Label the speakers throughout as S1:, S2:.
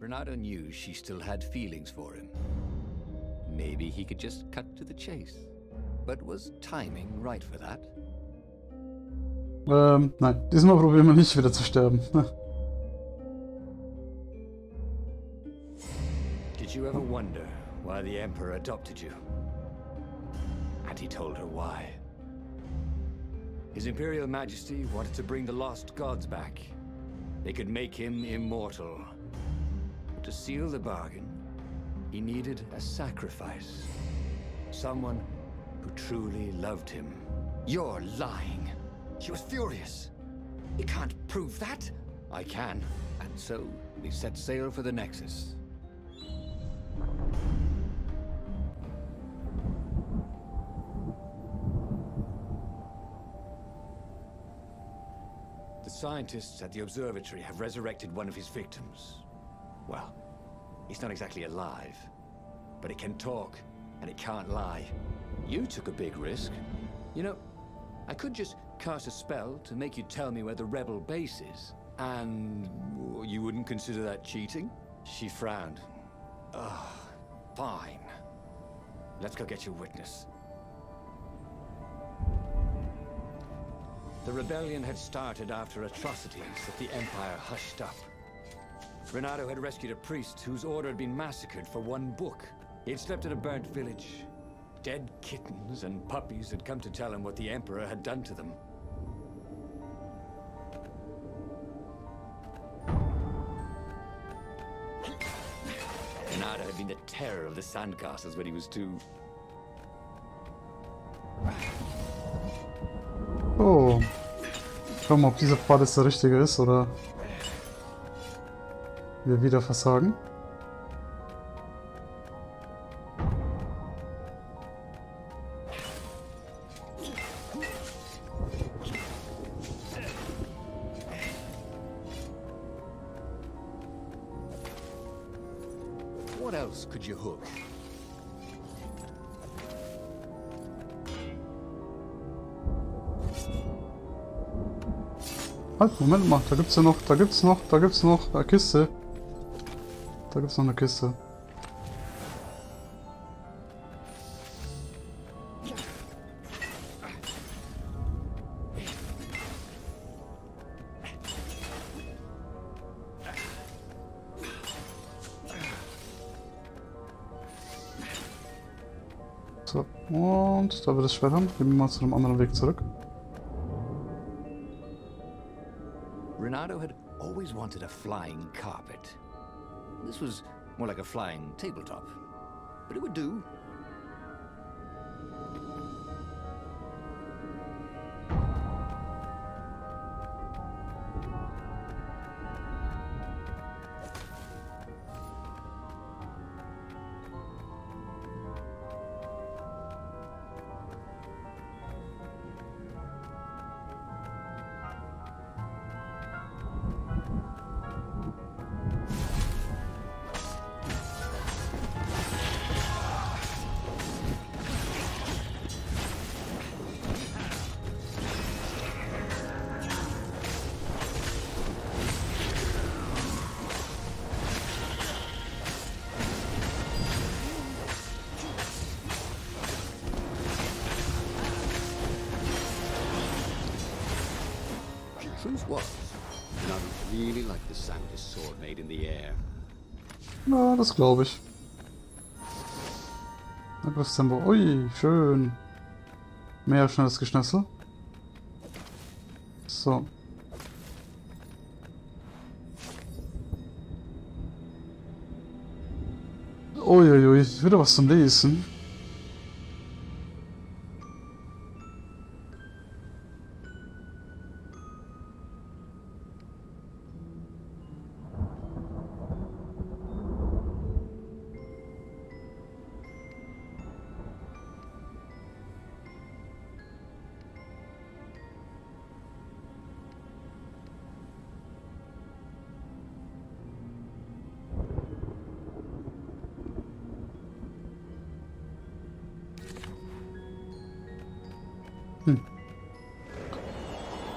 S1: Reynardo knew she still had feelings for him. Maybe he could just cut to the chase. But was timing right for that?
S2: Ähm, nein, diesmal probieren wir nicht wieder zu sterben.
S1: Did you ever wonder why the Emperor adopted you? And he told her why. His Imperial Majesty wanted to bring the lost gods back. They could make him immortal. To seal the bargain, he needed a sacrifice. Someone who truly loved him. You're lying. She was furious. You can't prove that. I can. And so, we set sail for the Nexus. The scientists at the observatory have resurrected one of his victims. Well, he's not exactly alive, but it can talk, and it can't lie. You took a big risk. You know, I could just cast a spell to make you tell me where the rebel base is. And you wouldn't consider that cheating? She frowned. Ugh, fine. Let's go get your witness. The rebellion had started after atrocities that the Empire hushed up. Reynardo had rescued a priest whose order had been massacred for one book. He had slept in a burnt village. Dead kittens and puppies had come to tell him what the Emperor had done to them. Reynardo had been the terror of the sandcastles when he was two.
S2: Oh. Schau mal, ob dieser Pfad jetzt der richtige ist oder wir wieder versagen.
S1: What else could you hook?
S2: Halt, Moment mal, da gibt's ja noch, da gibt's noch, da gibt's noch eine Kiste. Da gibt's noch eine Kiste. Und da wir das Schwert haben, gehen wir mal zu einem anderen Weg zurück.
S1: Renato had always wanted a flying carpet. This was more like a flying tabletop. But it would do. Truth was, Renato really liked the sound his sword made in the air.
S2: Na, das glaube ich. Angriffstempo. Ui, schön. Mehr schnelles Geschnetzel. So. Uiuiui, wieder was zum Lesen.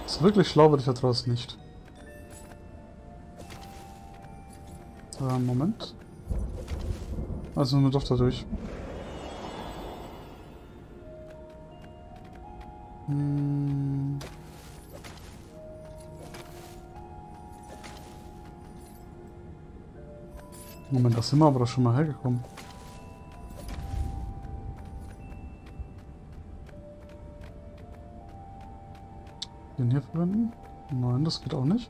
S2: Ist wirklich schlau, würde ich da draußen nicht. Äh, Moment. Also wir doch dadurch. Hm. Moment, da sind wir aber doch schon mal hergekommen. Verwenden? Nein, das geht auch nicht.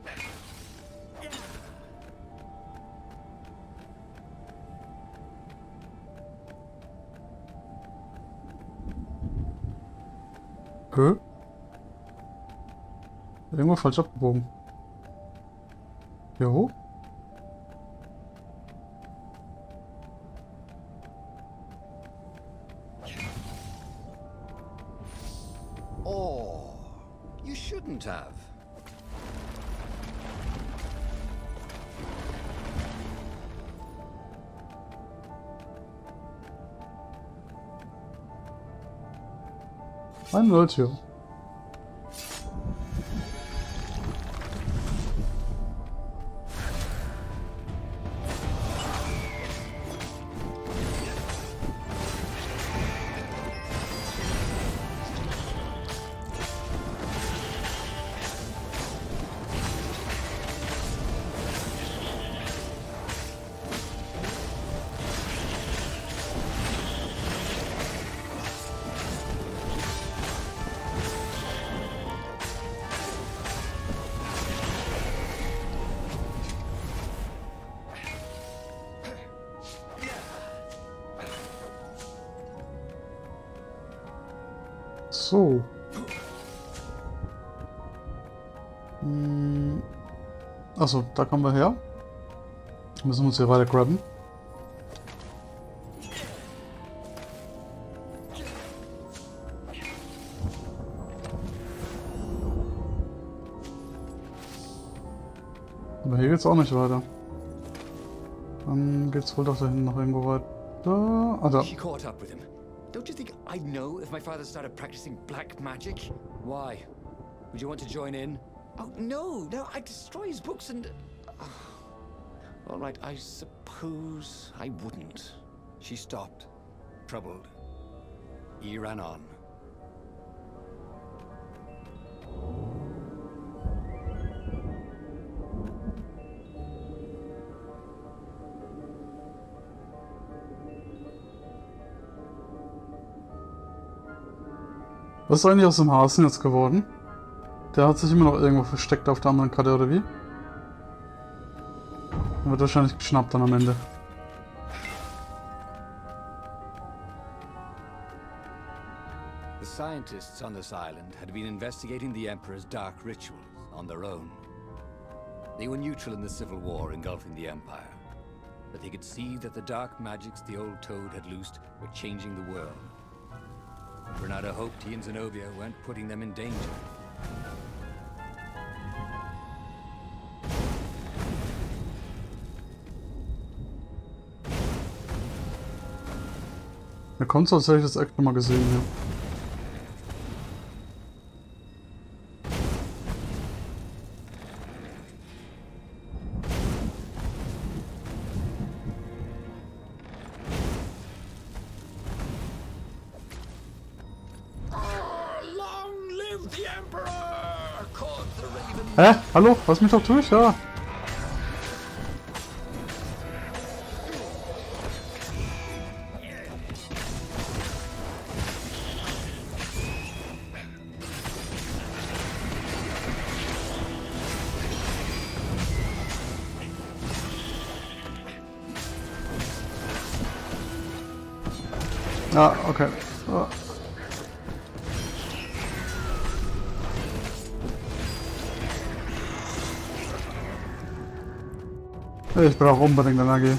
S2: Hä? Irgendwo falsch abgebogen. Hier hoch?
S1: Oh, you shouldn't have.
S2: Ein Leute. So. Hm. Achso, da kommen wir her. Müssen wir uns hier weiter grabben. Aber hier geht's auch nicht weiter. Dann geht's wohl doch da hinten noch irgendwo weiter. Ah, da.
S1: She caught up with him. Don't you think I'd know if my father started practicing black magic? Why? Would you want to join in? Oh, no, no, I'd destroy his books and... Uh, All right, I suppose I wouldn't. She stopped, troubled. He ran on.
S2: Was ist eigentlich aus dem Hasen jetzt geworden? Der hat sich immer noch irgendwo versteckt auf der anderen Karte, oder wie? Er wird wahrscheinlich geschnappt dann am Ende.
S1: The scientists on this island had been investigating the Emperor's dark rituals on their own. They were neutral in the civil war engulfing the Empire, but they could see that the dark magics the old Toad had loosed were changing the world. Reynardo hoped he and Zenobia weren't putting them in danger.
S2: So, als hätte ich das echt nochmal gesehen hier. Hä? Hallo? Lass mich doch durch, ja. Ah, okay. Ich brauche unbedingt Energie.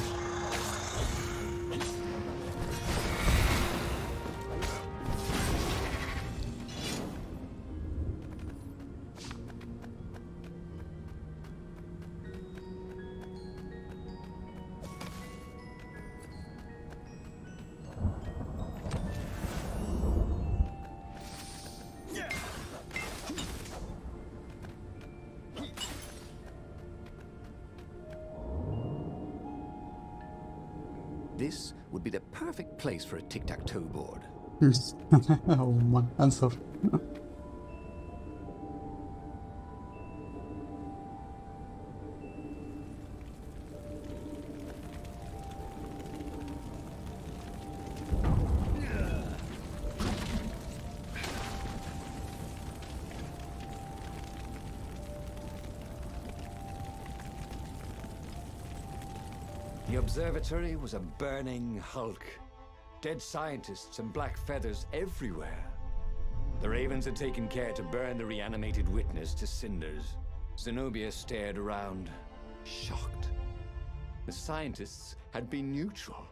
S1: This would be the perfect place for a tic-tac-toe board.
S2: oh Mann, ernsthaft.
S1: observatory was a burning hulk. Dead scientists and black feathers everywhere. The Ravens had taken care to burn the reanimated witness to cinders. Zenobia stared around, shocked. The scientists had been neutral.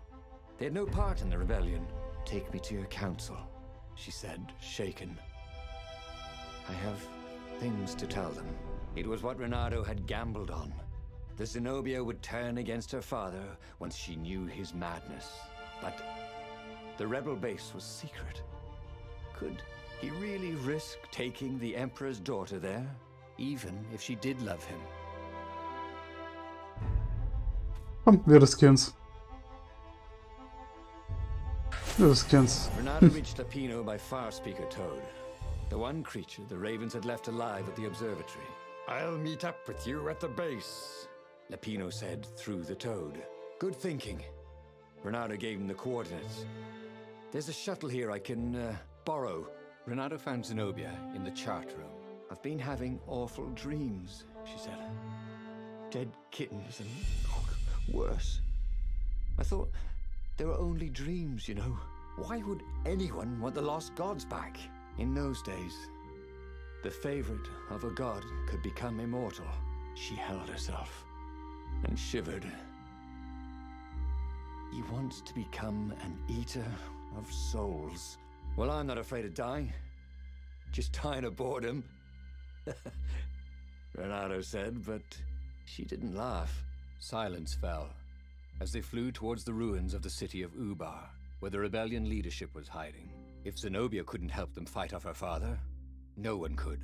S1: They had no part in the rebellion. Take me to your council, she said, shaken. I have things to tell them. It was what Reynardo had gambled on. The Zenobia would turn against her father once she knew his madness. But the rebel base was secret. Could he really risk taking the Emperor's daughter there, even if she did love him?
S2: Komm, wir riskieren's. Wir riskieren's.
S1: Reynardo reached Lapino by Far Speaker Toad, the one creature the Ravens had left alive at the observatory. I'll meet up with you at the base, Lapino said through the toad. Good thinking. Reynardo gave him the coordinates. There's a shuttle here I can uh, borrow. Reynardo found Zenobia in the chart room. I've been having awful dreams, she said. Dead kittens and worse. I thought they were only dreams, you know. Why would anyone want the lost gods back? In those days, the favorite of a god could become immortal. She held herself and shivered. He wants to become an eater of souls. Well, I'm not afraid of dying. Just dying of boredom. Reynardo said, but she didn't laugh. Silence fell as they flew towards the ruins of the city of Ubar, where the rebellion leadership was hiding. If Zenobia couldn't help them fight off her father, no one could.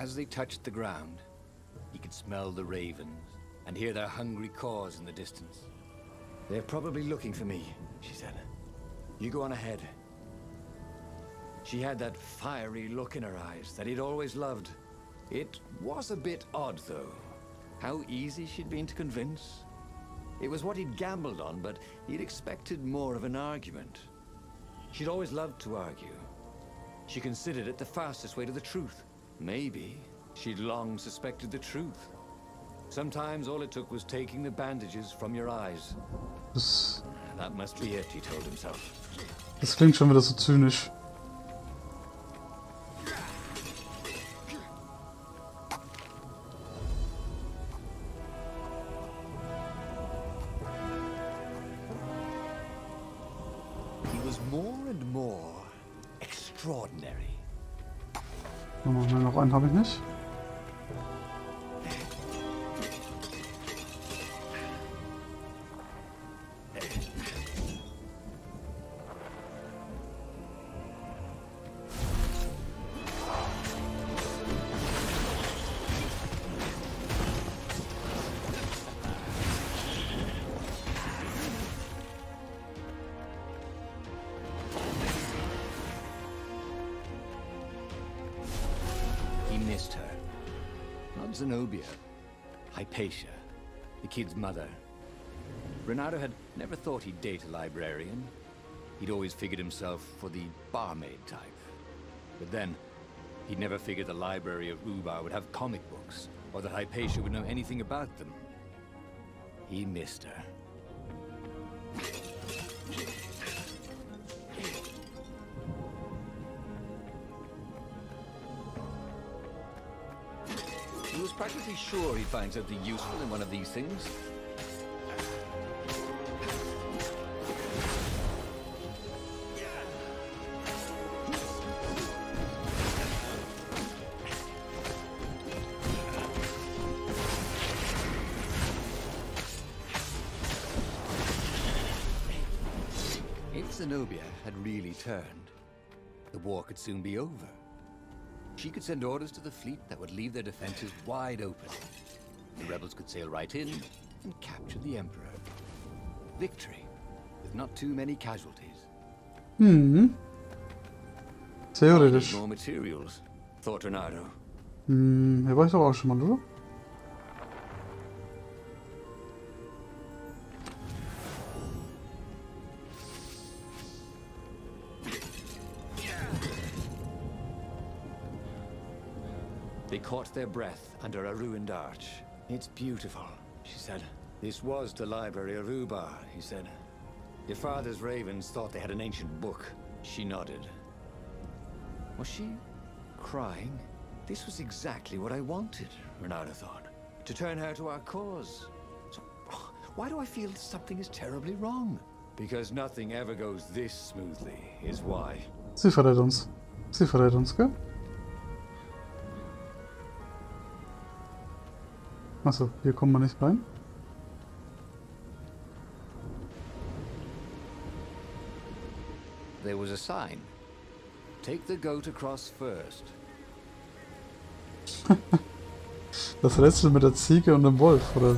S1: As they touched the ground, he could smell the ravens and hear their hungry caws in the distance. They're probably looking for me, she said. You go on ahead. She had that fiery look in her eyes that he'd always loved. It was a bit odd, though. How easy she'd been to convince. It was what he'd gambled on, but he'd expected more of an argument. She'd always loved to argue. She considered it the fastest way to the truth. Maybe she'd long suspected the truth. Sometimes all it took was taking the bandages from your eyes.
S2: Das,
S1: That must be it, he told himself.
S2: das klingt schon wieder so zynisch.
S1: Zenobia. Hypatia, the kid's mother. Reynardo had never thought he'd date a librarian. He'd always figured himself for the barmaid type. But then, he'd never figured the library of Ubar would have comic books, or that Hypatia would know anything about them. He missed her. Practically sure he'd find something useful in one of these things. If Zenobia had really turned, the war could soon be over. She could send orders to the fleet that would leave their defenses wide open. The rebels could sail right in and capture the Emperor. Victory, with not too many casualties.
S2: Hm. Theoretisch.
S1: More materials, thought Reynardo.
S2: Hm, hier war ich doch auch schon mal, oder?
S1: Caught their breath under a ruined arch. It's beautiful, she said. This was the library of Ubar, he said. Your father's ravens thought they had an ancient book. She nodded. Was she crying? This was exactly what I wanted, Reynardo thought. To turn her to our cause. So, why do I feel something is terribly wrong? Because nothing ever goes this smoothly, is why.
S2: Sie verrät uns. Sie verrät uns, gell? Achso, hier kommen wir nicht rein.
S1: There was a sign. Take the goat across first.
S2: Das Rätsel mit der Ziege und dem Wolf, oder?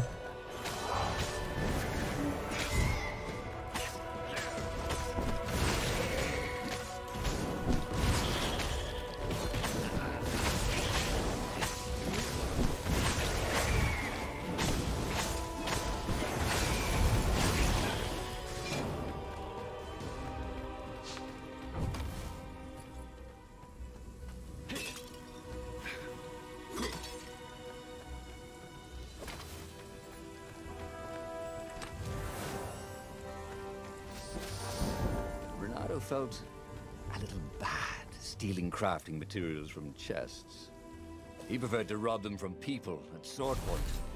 S1: Felt a little bad stealing crafting materials from chests. He preferred to rob them from people at sword point.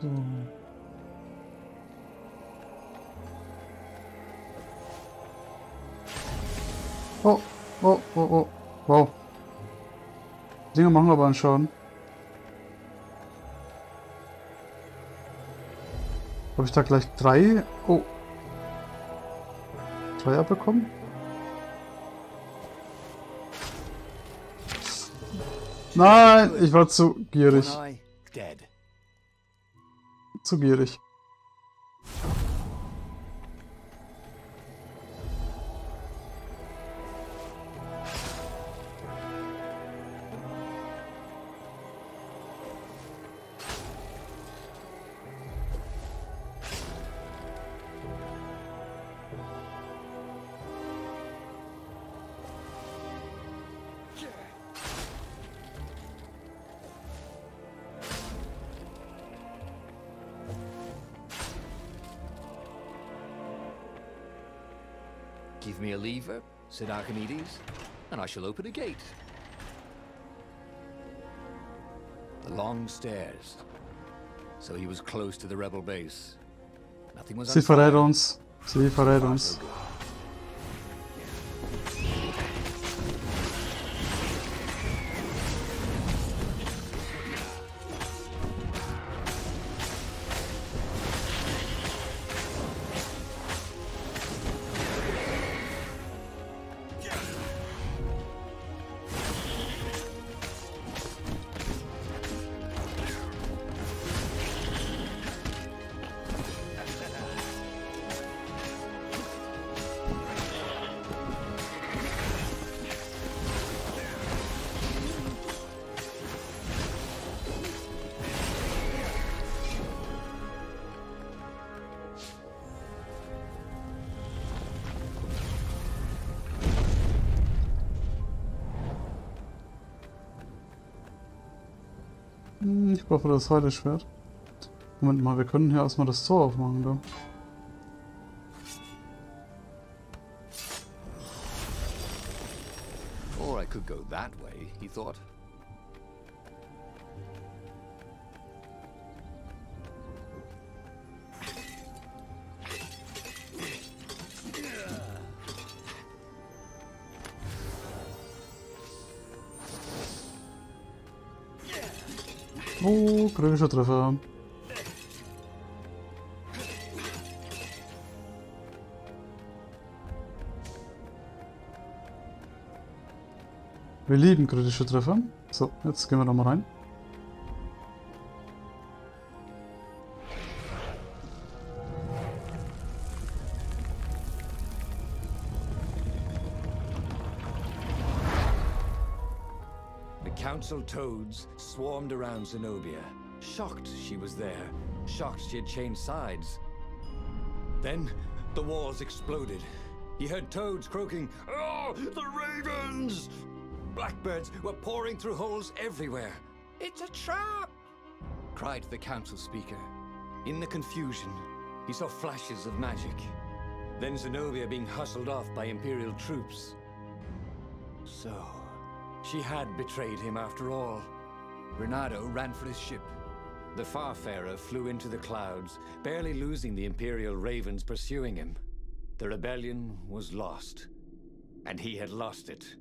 S2: So. Oh, oh, oh, oh. Wow. Die Dinger machen aber einen Schaden. Habe ich da gleich drei? Oh. Drei abbekommen? Nein, ich war zu gierig.
S1: One eye, dead.
S2: Zu
S1: Give me a lever, said Archimedes, and I shall open a gate. The long stairs. So he was close to the rebel base. Nothing was
S2: Sie
S1: on fire.
S2: verrät uns. Sie
S1: brauche das Heileschwert. Moment mal, wir können hier erstmal das Tor aufmachen, da. Or ich could go that way, he.
S2: Kritischer Treffer. Wir lieben kritische Treffer. So, jetzt gehen wir da mal rein.
S1: The council toads swarmed around Zenobia, shocked she was there, shocked she had changed sides. Then the walls exploded. He heard toads croaking, Oh, the ravens! Blackbirds were pouring through holes everywhere. It's a trap! cried the council speaker. In the confusion, he saw flashes of magic. Then Zenobia being hustled off by Imperial troops. So, she had betrayed him after all. Reynardo ran for his ship. The Farfarer flew into the clouds, barely losing the Imperial ravens pursuing him. The rebellion was lost, and he had lost it.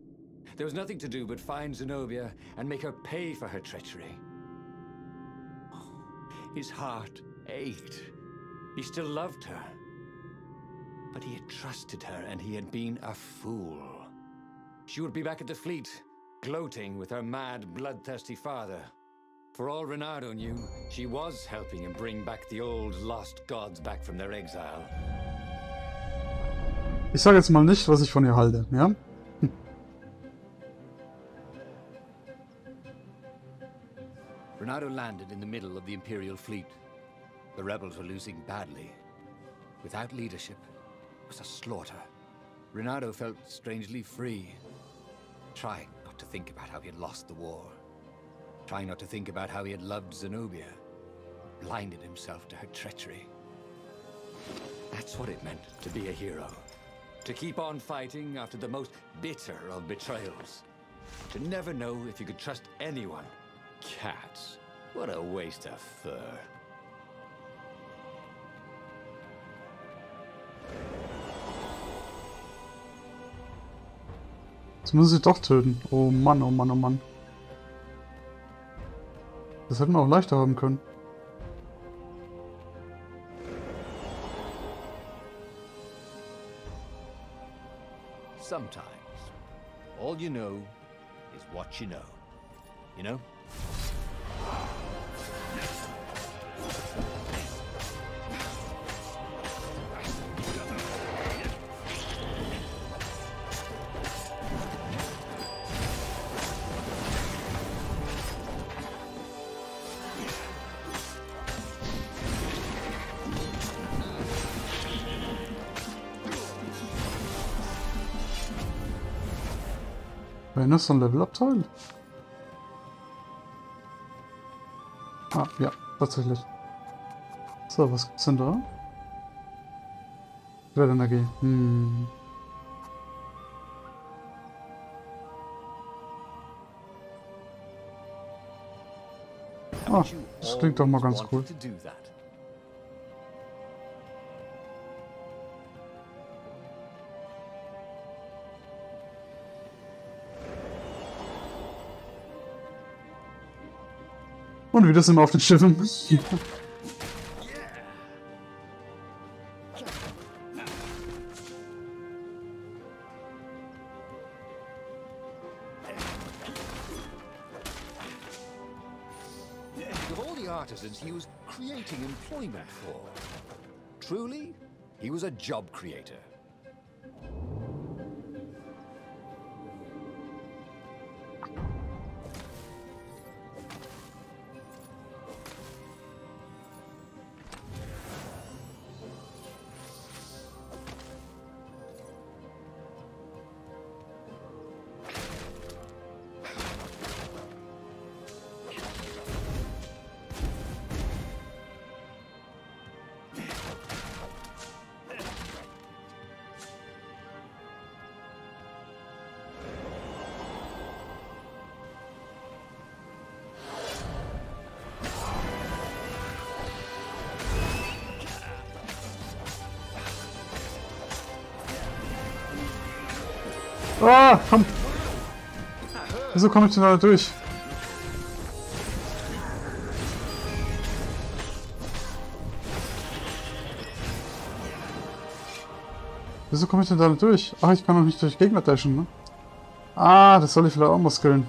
S1: There was nothing to do but find Zenobia and make her pay for her treachery. His heart ached. He still loved her. But he had trusted her, and he had been a fool. She would be back at the fleet, gloating with her mad, bloodthirsty father. For all Reynardo knew, she was helping him bring back the old lost gods back from their exile.
S2: Ich sage jetzt mal nicht, was ich von ihr halte, ja?
S1: Hm. Reynardo landed in the middle of the Imperial fleet. The rebels were losing badly. Without leadership, it was a slaughter. Renato felt strangely free, trying not to think about how he had lost the war, trying not to think about how he had loved Zenobia, blinded himself to her treachery. That's what it meant to be a hero. To keep on fighting after the most bitter of betrayals. To never know if you could trust anyone. Cats. What a waste of fur.
S2: Jetzt muss ich doch töten. Oh Mann, oh Mann, oh Mann. Das hätten wir auch leichter haben können.
S1: Sometimes, all you know is what you know. You know?
S2: Wenn das so ein Level-Up-Teil? Ah, ja, tatsächlich. So, was gibt's denn da? Wellenergie. Hm. Ah, das klingt doch mal ganz cool.
S1: Of all the artisans he was creating employment for, truly, he was a job creator.
S2: Komm! Wieso komme ich denn da durch? Wieso komme ich denn da durch? Ach, ich kann doch nicht durch Gegner dashen, ne? Ah, das soll ich vielleicht auch mal skillen.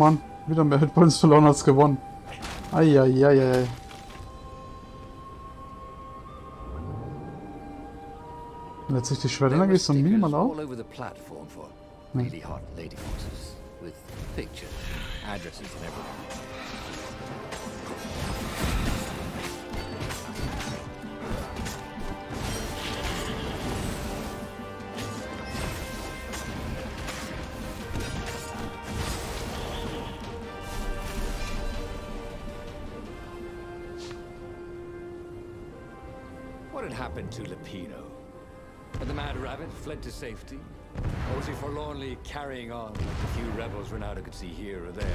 S2: Mann, wieder mehr Hitpoints verloren als gewonnen. Eieieiei. Letztlich die Schwelle, dann geht so minimal auf.
S1: all to Lapino? Had the Mad Rabbit fled to safety? Or was he forlornly carrying on like the few rebels Reynardo could see here or there?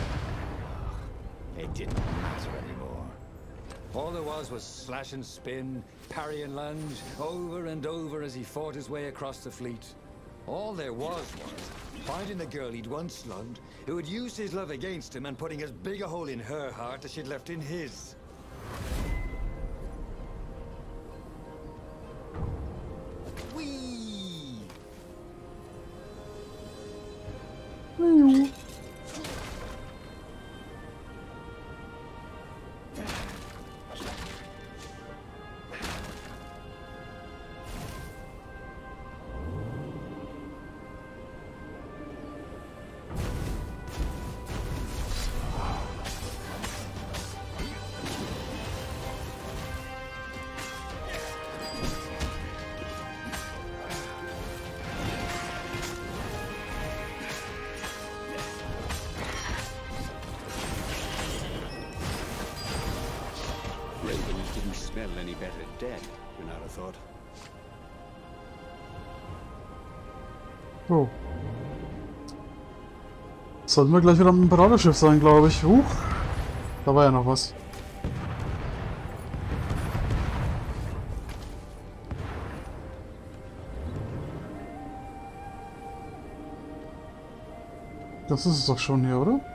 S1: Ah, it didn't matter anymore. All there was was slash and spin, parry and lunge, over and over as he fought his way across the fleet. All there was was finding the girl he'd once loved, who had used his love against him and putting as big a hole in her heart as she'd left in his.
S3: Any better dead, Renato thought.
S2: Oh. Sollten wir gleich wieder am Paradeschiff sein, glaube ich. Huch. Da war ja noch was. Das ist es doch schon hier, oder?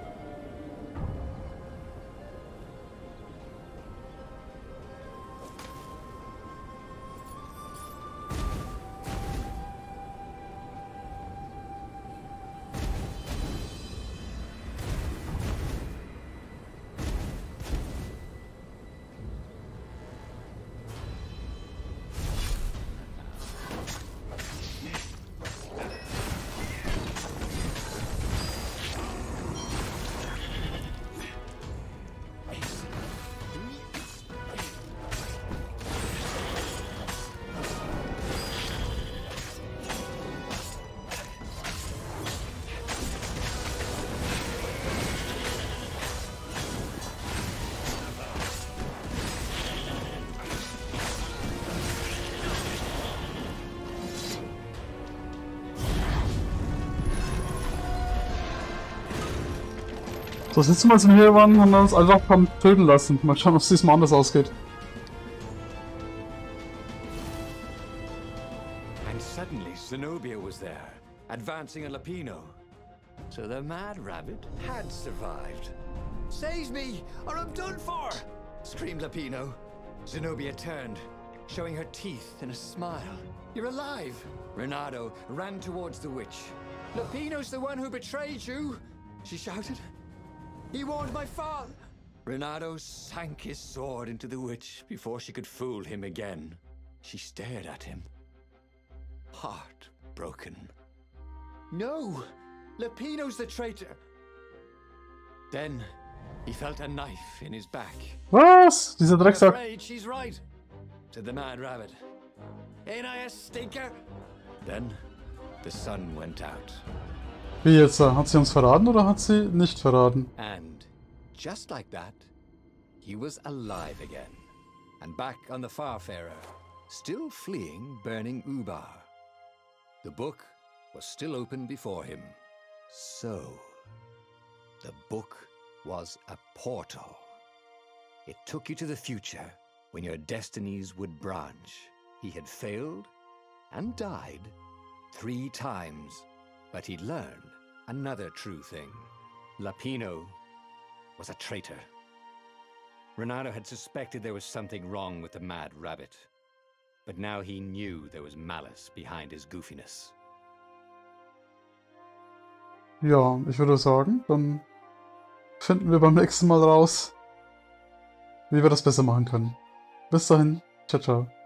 S2: Das letzte Mal, als wir hier waren, haben uns einfach haben töten lassen. Mal schauen, ob es diesmal anders ausgeht.
S1: And suddenly, Zenobia was there, advancing a Lapino. So the Mad Rabbit had survived. Save me, or I'm done for! screamed Lapino. Zenobia turned, showing her teeth in a smile. You're alive! Reynardo ran towards the witch. Lapino's the one who betrayed you! She shouted. He warned my father! Renato sank his sword into the witch before she could fool him again. She stared at him, heartbroken. No! Lapino's the traitor! Then he felt a knife in his back.
S2: Was? Dieser
S1: I'm
S2: Drecksack.
S1: afraid she's right, said the mad rabbit. Ain't I a stinker? Then the sun went out.
S2: Wie jetzt? Äh, hat sie uns verraten oder hat sie nicht verraten?
S1: And just like that, he was alive again. And back on the Farfarer, still fleeing burning Ubar. The book was still open before him. So, the book was a portal. It took you to the future when your destinies would branch. He had failed and died three times, but he'd learned another true thing. Lapino was a traitor. Reynardo had suspected there was something wrong with the mad rabbit, but now he knew there was malice behind his goofiness.
S2: Ja, ich würde sagen, dann finden wir beim nächsten Mal raus, wie wir das besser machen können. Bis dahin, ciao, ciao.